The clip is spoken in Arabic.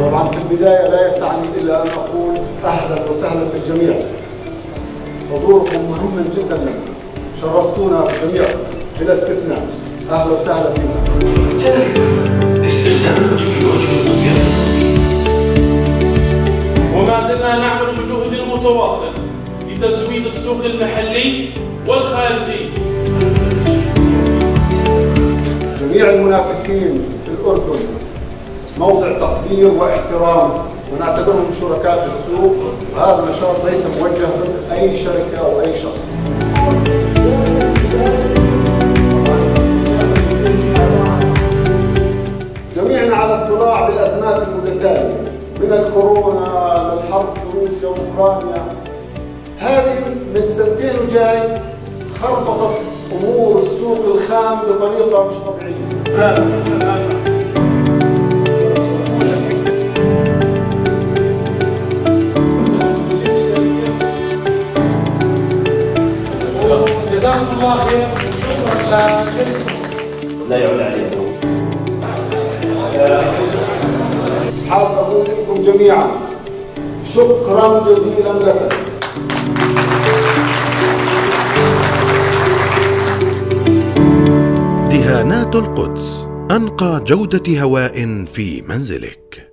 طبعا في البداية لا يسعني إلا أن أقول أهلا وسهلا بالجميع حضوركم مهم جدا لنا. شرفتونا جميعا بلا استثناء. أهلا وسهلا فيكم. وما زلنا نعمل بجهد متواصل لتزويد السوق المحلي والخارجي. جميع المنافسين في الأردن موضع تقدير واحترام. ونعتبرهم شركاء في السوق. وهذا النشاط ليس موجه ضد أي شركة أو أي شخص. جميعنا على اطلاع بالأزمات المتتالية. من الكورونا للحرب في روسيا وأوكرانيا. هذه من سنتين وجاي خربطت أمور السوق الخام بطريقة مش طبيعية. جزاكم الله خير شكرا لشركه لا يعلى الضوء حاب أقول لكم جميعا شكرا جزيلا لكم دهانات القدس أنقى جودة هواء في منزلك.